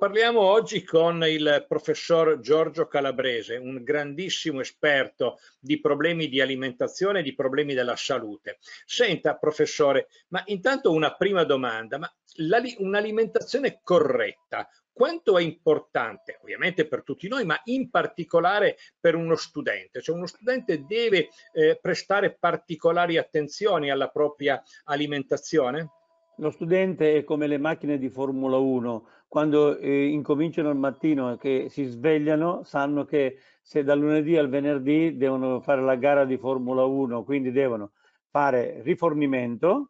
parliamo oggi con il professor Giorgio Calabrese, un grandissimo esperto di problemi di alimentazione e di problemi della salute. Senta, professore, ma intanto una prima domanda, ma un'alimentazione corretta, quanto è importante, ovviamente per tutti noi, ma in particolare per uno studente? Cioè uno studente deve eh, prestare particolari attenzioni alla propria alimentazione? Lo studente è come le macchine di Formula 1, quando eh, incominciano al mattino che si svegliano, sanno che se dal lunedì al venerdì devono fare la gara di Formula 1, quindi devono fare rifornimento,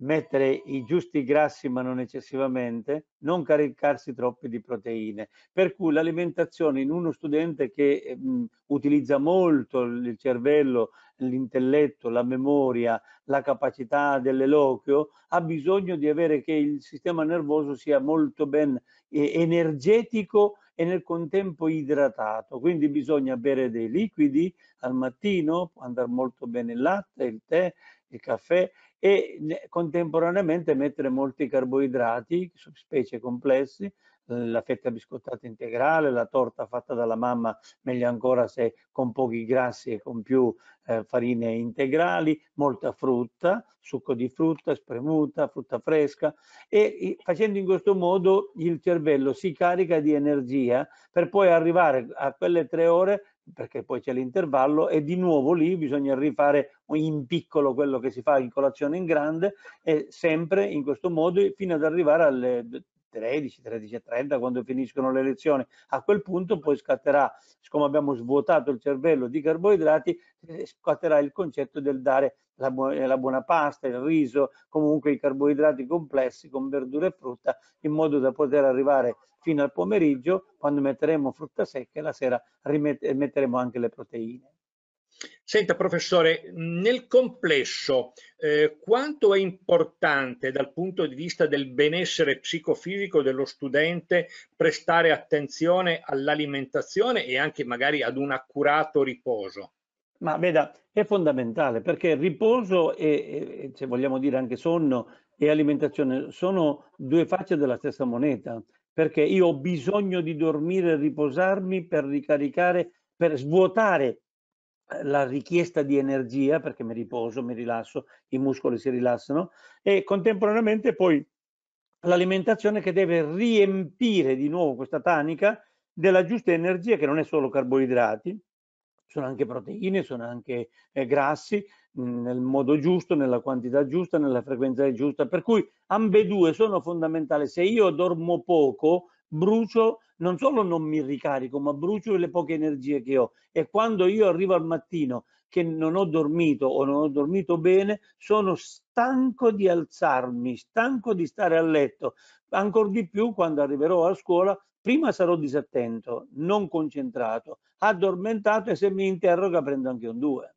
mettere i giusti grassi ma non eccessivamente, non caricarsi troppi di proteine. Per cui l'alimentazione in uno studente che mh, utilizza molto il cervello, l'intelletto, la memoria, la capacità dell'eloquio, ha bisogno di avere che il sistema nervoso sia molto ben eh, energetico e nel contempo idratato. Quindi bisogna bere dei liquidi al mattino, può andare molto bene il latte, il tè, il caffè e contemporaneamente mettere molti carboidrati, specie complessi, la fetta biscottata integrale, la torta fatta dalla mamma, meglio ancora se con pochi grassi e con più eh, farine integrali, molta frutta, succo di frutta, spremuta, frutta fresca e facendo in questo modo il cervello si carica di energia per poi arrivare a quelle tre ore perché poi c'è l'intervallo e di nuovo lì bisogna rifare in piccolo quello che si fa in colazione in grande e sempre in questo modo fino ad arrivare alle 13, 13 e 30 quando finiscono le lezioni. A quel punto poi scatterà, siccome abbiamo svuotato il cervello di carboidrati, eh, scatterà il concetto del dare la, bu la buona pasta, il riso, comunque i carboidrati complessi con verdura e frutta, in modo da poter arrivare fino al pomeriggio, quando metteremo frutta secca e la sera metteremo anche le proteine. Senta professore, nel complesso eh, quanto è importante dal punto di vista del benessere psicofisico dello studente prestare attenzione all'alimentazione e anche magari ad un accurato riposo? Ma veda, è fondamentale perché riposo e, e se vogliamo dire anche sonno e alimentazione sono due facce della stessa moneta perché io ho bisogno di dormire e riposarmi per ricaricare, per svuotare la richiesta di energia perché mi riposo, mi rilasso, i muscoli si rilassano e contemporaneamente poi l'alimentazione che deve riempire di nuovo questa tanica della giusta energia che non è solo carboidrati, sono anche proteine, sono anche eh, grassi mh, mhmm, nel modo giusto, nella quantità giusta, nella frequenza giusta, per cui ambedue sono fondamentali. Se io dormo poco, brucio, non solo non mi ricarico, ma brucio le poche energie che ho. E quando io arrivo al mattino che non ho dormito o non ho dormito bene, sono stanco di alzarmi, stanco di stare a letto. Ancora di più quando arriverò a scuola, prima sarò disattento, non concentrato, addormentato e se mi interroga prendo anche un 2.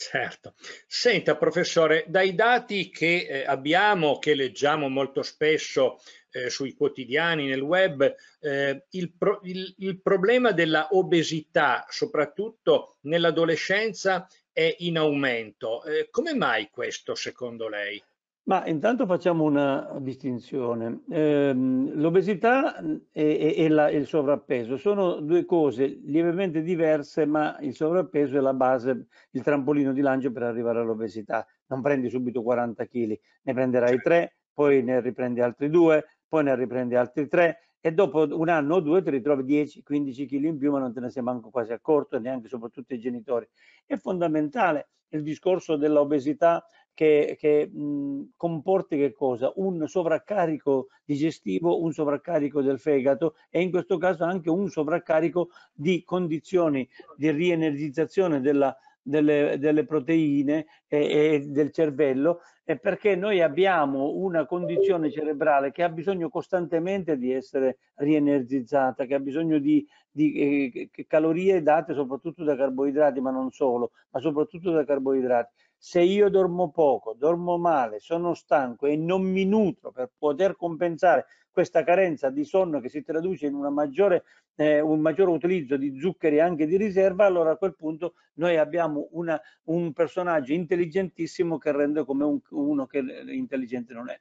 Certo. Senta, professore, dai dati che eh, abbiamo, che leggiamo molto spesso eh, sui quotidiani, nel web, eh, il, pro il, il problema della obesità, soprattutto nell'adolescenza, è in aumento. Eh, come mai questo, secondo lei? Ma intanto facciamo una distinzione. Eh, l'obesità e, e, la, il sovrappeso sono due cose lievemente diverse, ma il sovrappeso è la base, il trampolino di lancio per arrivare all'obesità. Non prendi subito 40 kg, ne prenderai 3, poi ne riprendi altri 2, poi ne riprendi altri 3 e dopo un anno o due ti ritrovi 10-15 kg in più, ma non te ne sei manco quasi accorto, neanche soprattutto i genitori. È fondamentale il discorso dell'obesità che, che mh, comporti che cosa? Un sovraccarico digestivo, un sovraccarico del fegato e in questo caso anche un sovraccarico di condizioni di rienergizzazione della, delle, delle, proteine e, e, del cervello è perché noi abbiamo una condizione cerebrale che ha bisogno costantemente di essere rienergizzata, che ha bisogno di, di eh, calorie date soprattutto da carboidrati, ma non solo, ma soprattutto da carboidrati se io dormo poco, dormo male, sono stanco e non mi nutro per poter compensare questa carenza di sonno che si traduce in maggiore, eh, un maggiore utilizzo di zuccheri anche di riserva, allora a quel punto noi abbiamo una, un personaggio intelligentissimo che rende come un, uno che intelligente non è.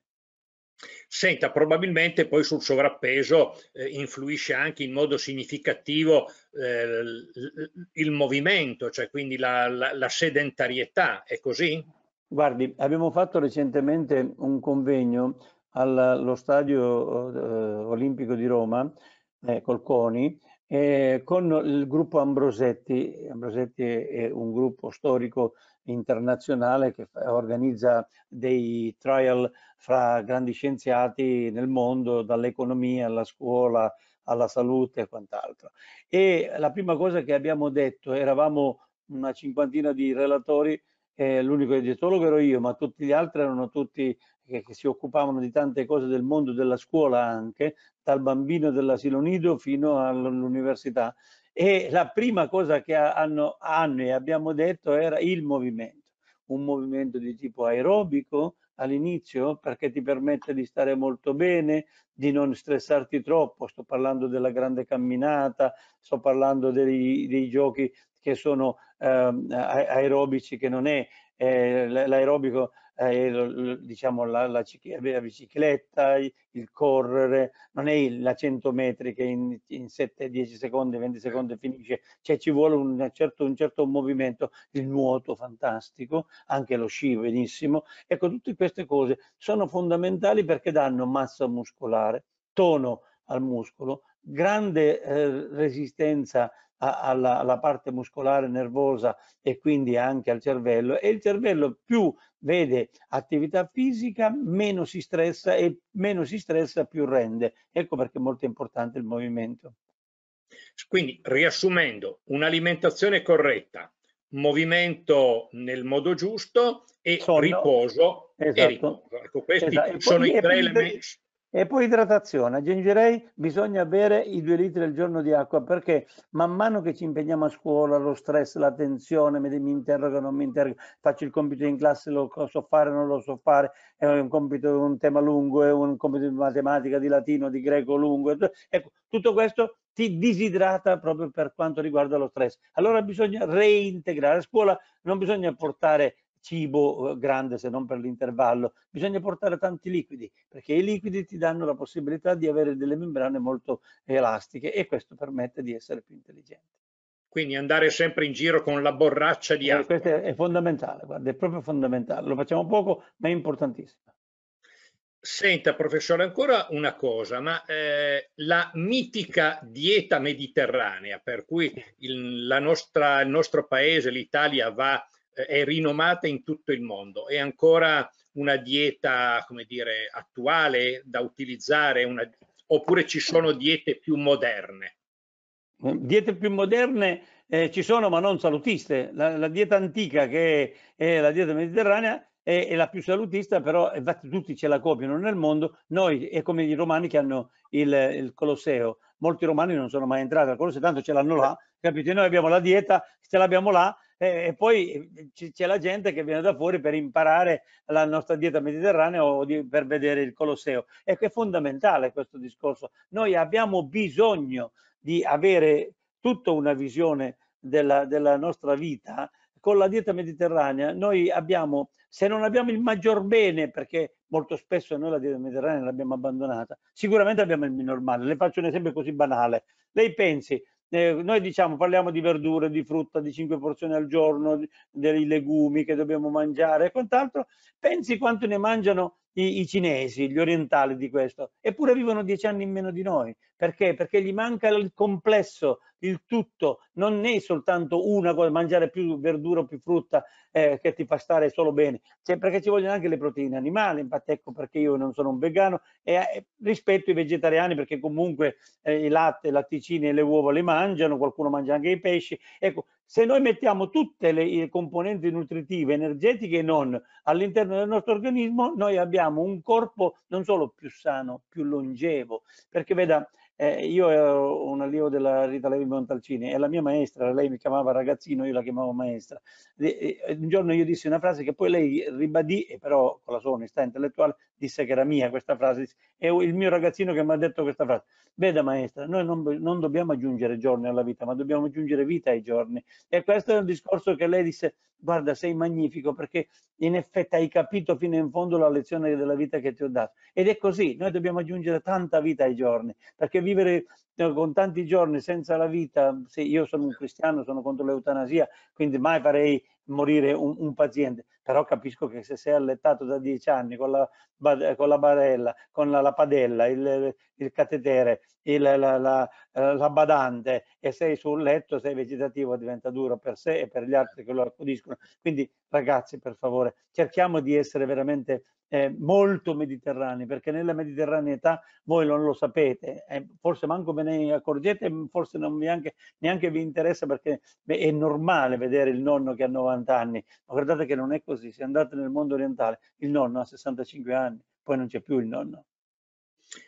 Senta, probabilmente poi sul sovrappeso eh, influisce anche in modo significativo eh, il movimento, cioè quindi la, la, la, sedentarietà, è così? Guardi, abbiamo fatto recentemente un convegno allo Stadio eh, Olimpico di Roma eh, col CONI eh, con il gruppo Ambrosetti. Ambrosetti è un gruppo storico internazionale che organizza dei trial fra grandi scienziati nel mondo, dall'economia alla scuola alla salute e quant'altro. E la prima cosa che abbiamo detto, eravamo una cinquantina di relatori, eh, l'unico dietologo ero io, ma tutti gli altri erano tutti che, che, si occupavano di tante cose del mondo della scuola anche, dal bambino dell'asilo nido fino all'università. E la prima cosa che hanno, hanno e abbiamo detto era il movimento, un movimento di tipo aerobico all'inizio perché ti permette di stare molto bene, di non stressarti troppo, sto parlando della grande camminata, sto parlando dei, dei giochi che sono eh, aerobici, che non è eh, l'aerobico diciamo la, la, la, bicicletta, il correre, non è la 100 metri che in, in 7, 10 secondi, 20 secondi finisce, cioè ci vuole un certo, un certo movimento, il nuoto fantastico, anche lo sci benissimo. Ecco, tutte queste cose sono fondamentali perché danno massa muscolare, tono al muscolo, grande eh, resistenza alla, alla, parte muscolare nervosa e quindi anche al cervello e il cervello più vede attività fisica meno si stressa e meno si stressa più rende ecco perché è molto importante il movimento quindi riassumendo un'alimentazione corretta movimento nel modo giusto e Sonno. riposo esatto. e riposo ecco questi esatto. sono i tre elementi e poi idratazione, aggiungerei bisogna bere i due litri al giorno di acqua perché man mano che ci impegniamo a scuola, lo stress, la tensione, mi interrogo, non mi interrogo, faccio il compito in classe, lo so fare, non lo so fare, è un compito, un tema lungo, è un compito di matematica, di latino, di greco lungo, ecco, tutto questo ti disidrata proprio per quanto riguarda lo stress. Allora bisogna reintegrare. A scuola non bisogna portare cibo eh, grande se non per l'intervallo, bisogna portare tanti liquidi perché i liquidi ti danno la possibilità di avere delle membrane molto elastiche e questo permette di essere più intelligenti. Quindi andare sempre in giro con la borraccia di eh, acqua. questo è fondamentale, guarda, è proprio fondamentale. Lo facciamo poco, ma è importantissimo. Senta, professore, ancora una cosa, ma eh, la mitica dieta mediterranea, per cui il, nostra, il nostro paese, l'Italia, va è rinomata in tutto il mondo. È ancora una dieta, come dire, attuale da utilizzare, una, oppure ci sono diete più moderne? Diete più moderne eh, ci sono, ma non salutiste. La, la dieta antica, che è, è, la dieta mediterranea, è, è, la più salutista, però infatti tutti ce la copiano nel mondo. Noi è come i romani che hanno il, il Colosseo. Molti romani non sono mai entrati al Colosseo, tanto ce l'hanno là, capite? Noi abbiamo la dieta, ce l'abbiamo là, e poi eh, c'è la gente che viene da fuori per imparare la nostra dieta mediterranea o di, per vedere il Colosseo. Ecco, è fondamentale questo discorso. Noi abbiamo bisogno di avere tutta una visione della, della nostra vita con la dieta mediterranea noi abbiamo, se non abbiamo il maggior bene, perché molto spesso noi la dieta mediterranea l'abbiamo abbandonata, sicuramente abbiamo il minor male. Le faccio un esempio così banale. Lei pensi, eh, noi diciamo, parliamo di verdure, di frutta, di 5 porzioni al giorno, dei legumi che dobbiamo mangiare e quant'altro, pensi quanto ne mangiano i, i, cinesi, gli orientali di questo, eppure vivono dieci anni in meno di noi. Perché? Perché gli manca il complesso, il tutto, non è soltanto una cosa, mangiare più verdura o più frutta eh, che ti fa stare solo bene, cioè, perché ci vogliono anche le proteine animali, infatti ecco perché io non sono un vegano e eh, rispetto i vegetariani perché comunque eh, il latte, i latticini e le uova le mangiano, qualcuno mangia anche i pesci, ecco se noi mettiamo tutte le componenti nutritive, energetiche e non all'interno del nostro organismo, noi abbiamo un corpo non solo più sano, più longevo, perché veda, eh, io ero un allievo della Rita Levi Montalcini e la mia maestra, lei mi chiamava ragazzino, io la chiamavo maestra. E, e, un giorno io dissi una frase che poi lei ribadì, e però con la sua onestà intellettuale disse che era mia questa frase, è il mio ragazzino che mi ha detto questa frase. Veda maestra, noi non, non dobbiamo aggiungere giorni alla vita, ma dobbiamo aggiungere vita ai giorni. E questo è un discorso che lei disse, guarda sei magnifico perché in effetti hai capito fino in fondo la lezione della vita che ti ho dato. Ed è così, noi dobbiamo aggiungere tanta vita ai giorni, perché vivere eh, con tanti giorni senza la vita, se io sono un cristiano, sono contro l'eutanasia, quindi mai farei morire un, un, paziente, però capisco che se sei allettato da dieci anni con la, con la barella, con la, la padella, il, il catetere, il, la, la, la, badante e sei sul letto, sei vegetativo, diventa duro per sé e per gli altri che lo accudiscono. Quindi ragazzi, per favore, cerchiamo di essere veramente eh, molto mediterranei, perché nella mediterraneità voi non lo sapete, eh, forse manco ve ne accorgete, forse non vi anche, neanche vi interessa perché beh, è normale vedere il nonno che ha 90 anni, ma guardate che non è così, se andate nel mondo orientale il nonno ha 65 anni, poi non c'è più il nonno.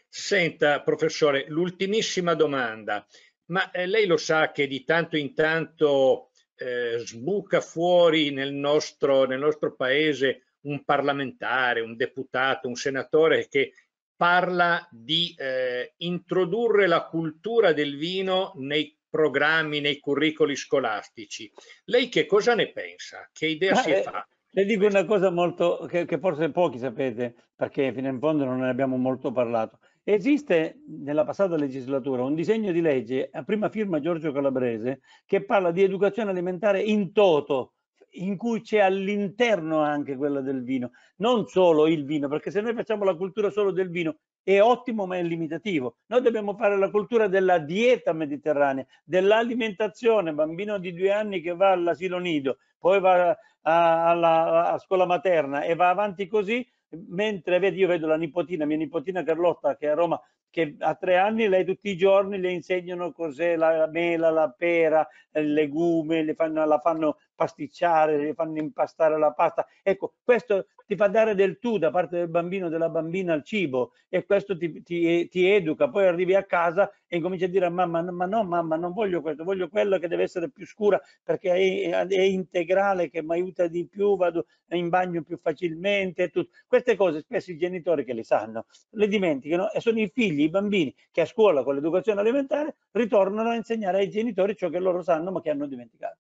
Senta, professore, l'ultimissima domanda, ma eh, lei lo sa che di tanto in tanto eh, sbuca fuori nel nostro, nel nostro paese un parlamentare, un deputato, un senatore che parla di eh, introdurre la cultura del vino nei programmi, nei curricoli scolastici. Lei che cosa ne pensa? Che idea ah, si eh, fa? Le dico una cosa molto che, che, forse pochi sapete, perché fino in fondo non ne abbiamo molto parlato. Esiste nella passata legislatura un disegno di legge a prima firma Giorgio Calabrese che parla di educazione alimentare in toto, in cui c'è all'interno anche quella del vino, non solo il vino, perché se noi facciamo la cultura solo del vino è ottimo ma è limitativo. Noi dobbiamo fare la cultura della dieta mediterranea, dell'alimentazione, bambino di due anni che va all'asilo nido, poi va a, alla, a scuola materna e va avanti così, mentre vedi, io vedo la nipotina, mia nipotina Carlotta che a Roma che a tre anni lei tutti i giorni le insegnano cos'è la mela, la pera, il legume, le fanno, la fanno pasticciare, le fanno impastare la pasta. Ecco, questo ti fa dare del tu da parte del bambino o della bambina al cibo e questo ti, ti, ti, educa. Poi arrivi a casa e incominci a dire a mamma, ma no mamma, non voglio questo, voglio quello che deve essere più scura perché è, è integrale, che mi aiuta di più, vado in bagno più facilmente. Tutto. Queste cose spesso i genitori che le sanno le dimenticano e sono i figli, i bambini che a scuola con l'educazione alimentare ritornano a insegnare ai genitori ciò che loro sanno ma che hanno dimenticato.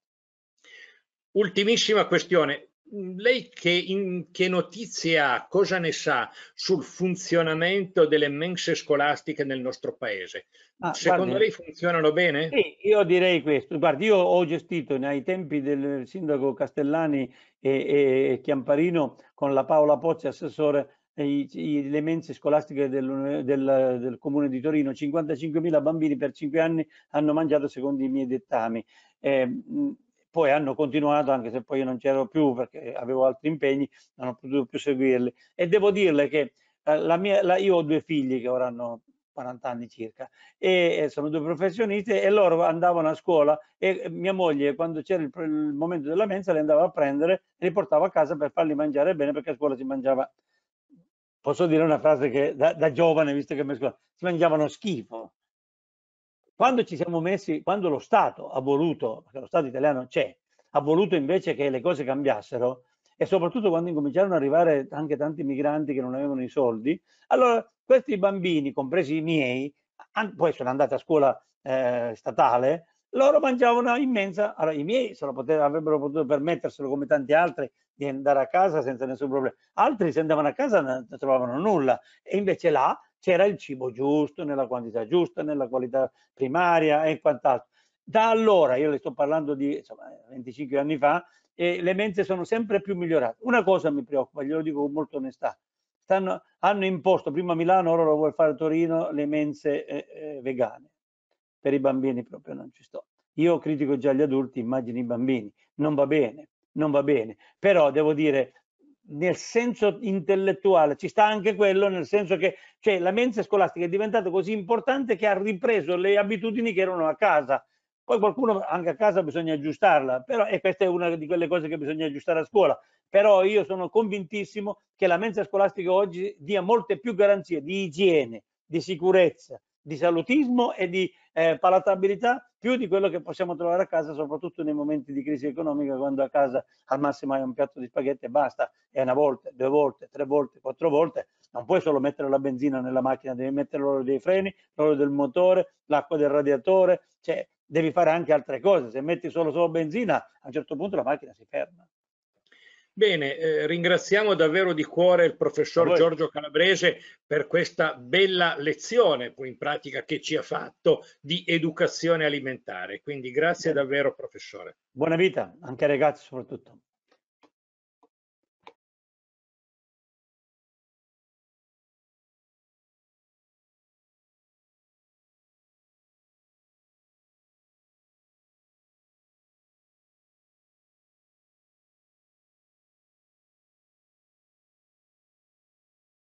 Ultimissima questione. Lei che, in, che notizie ha, cosa ne sa sul funzionamento delle mense scolastiche nel nostro paese? Ah, Secondo guardi, lei funzionano bene? Sì, io direi questo. Guardi, io ho gestito ai tempi del sindaco Castellani e, e Chiamparino con la Paola Pozzi, assessore i, i, le mense scolastiche del, del, del comune di Torino, 55.000 bambini per 5 anni hanno mangiato secondo i miei dettami. Eh, poi hanno continuato anche se poi io non c'ero più perché avevo altri impegni, non ho potuto più seguirli. E devo dirle che eh, la mia, la, io ho due figli che ora hanno 40 anni circa e, e sono due professionisti e loro andavano a scuola e mia moglie quando c'era il, il, momento della mensa li andava a prendere e li portava a casa per farli mangiare bene perché a scuola si mangiava posso dire una frase che da, da giovane visto che mi scuola si mangiavano schifo quando ci siamo messi, quando lo Stato ha voluto, perché lo Stato italiano c'è, ha voluto invece che le cose cambiassero, e soprattutto quando incominciarono ad arrivare anche tanti migranti che non avevano i soldi, allora questi bambini, compresi i miei, poi sono andati a scuola eh, statale, loro mangiavano in mensa, allora i miei potevano, avrebbero potuto permetterselo come tanti altri di andare a casa senza nessun problema, altri se andavano a casa non trovavano nulla e invece là c'era il cibo giusto, nella quantità giusta, nella qualità primaria e quant'altro. Da allora, io le sto parlando di insomma, 25 anni fa, e le mense sono sempre più migliorate. Una cosa mi preoccupa, glielo dico con molta onestà, Stanno, hanno imposto, prima Milano, ora lo vuole fare Torino, le mense eh, eh, vegane. Per i bambini proprio non ci sto. Io critico già gli adulti, immagini i bambini. Non va bene, non va bene. Però devo dire, nel senso intellettuale, ci sta anche quello, nel senso che cioè, la mensa scolastica è diventata così importante che ha ripreso le abitudini che erano a casa. Poi qualcuno anche a casa bisogna aggiustarla, però e questa è una di quelle cose che bisogna aggiustare a scuola. Però io sono convintissimo che la mensa scolastica oggi dia molte più garanzie di igiene, di sicurezza, di salutismo e di eh, palatabilità più di quello che possiamo trovare a casa, soprattutto nei momenti di crisi economica, quando a casa al massimo hai un piatto di spaghetti e basta, e una volta, due volte, tre volte, quattro volte, non puoi solo mettere la benzina nella macchina, devi mettere l'olio dei freni, l'olio del motore, l'acqua del radiatore, cioè devi fare anche altre cose, se metti solo solo benzina, a un certo punto la macchina si ferma. Bene, eh, ringraziamo davvero di cuore il professor Giorgio Calabrese per questa bella lezione, in pratica che ci ha fatto di educazione alimentare. Quindi grazie davvero professore. Buona vita, anche ai ragazzi soprattutto.